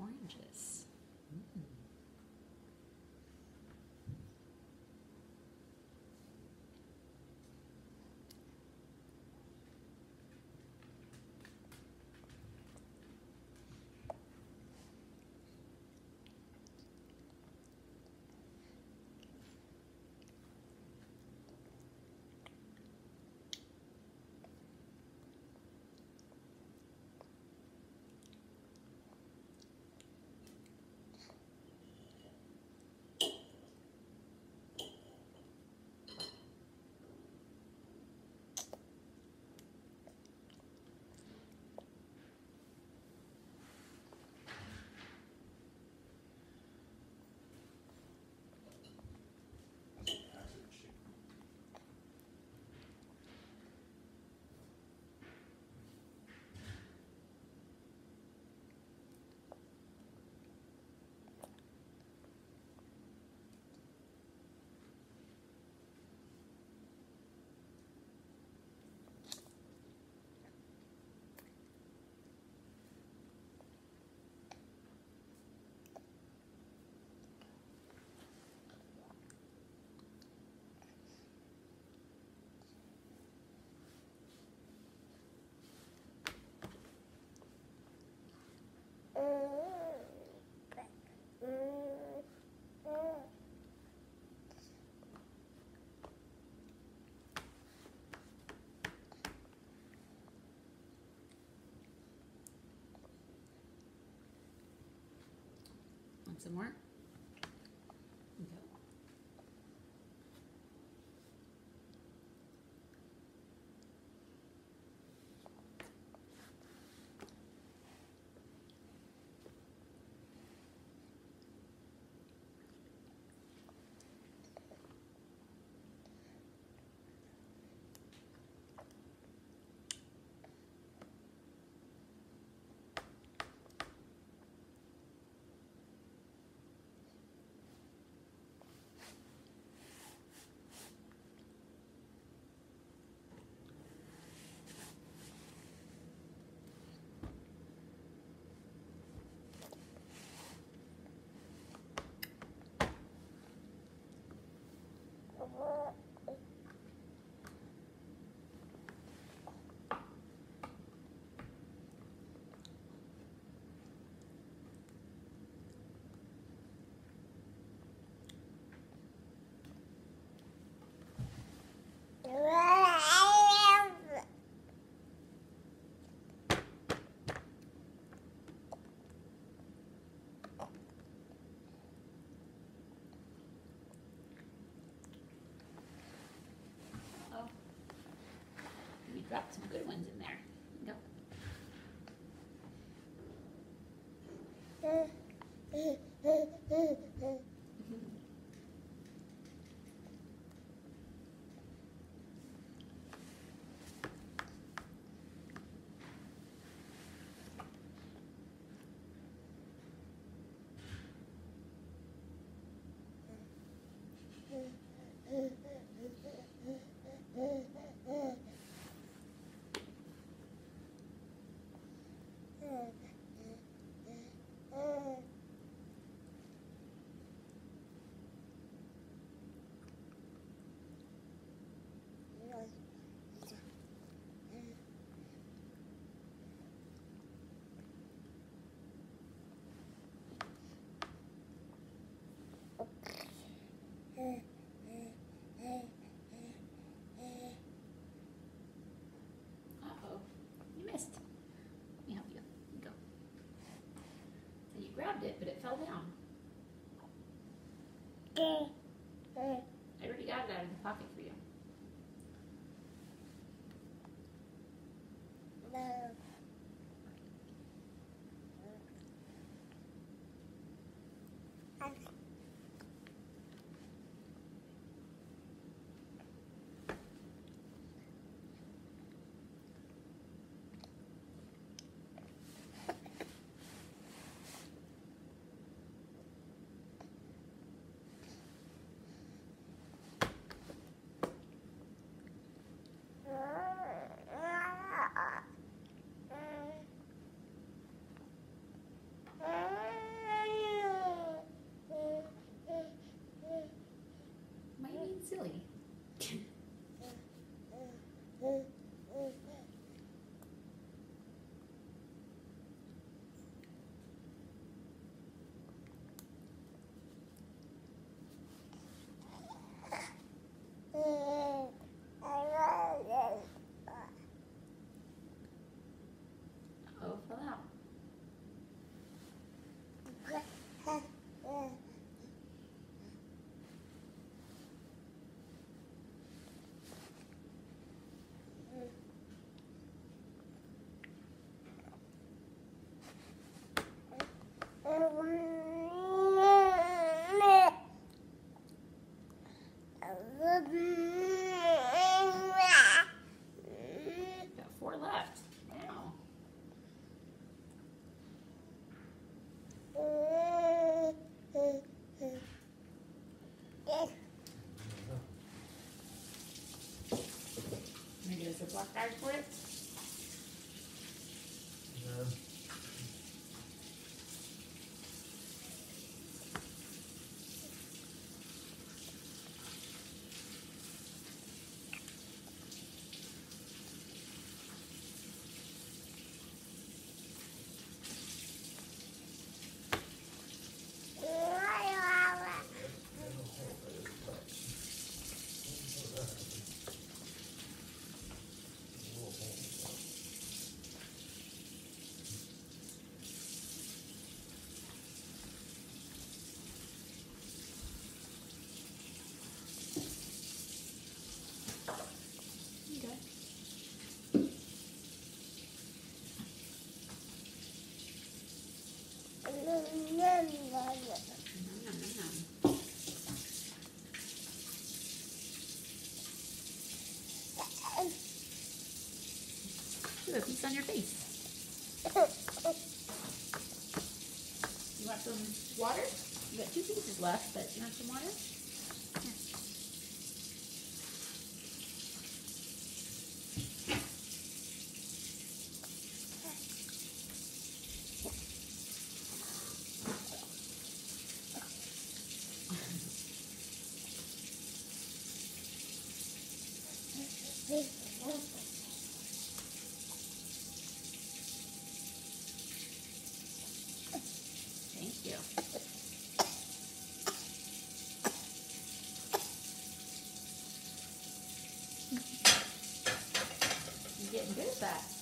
oranges. Some more? Dropped some good ones in there. Go. You missed. Let me help you. Go. So you grabbed it, but it fell down. I already got it out of the pocket for Have a on your face. You want some water? You got two pieces left, but you want some water? At that.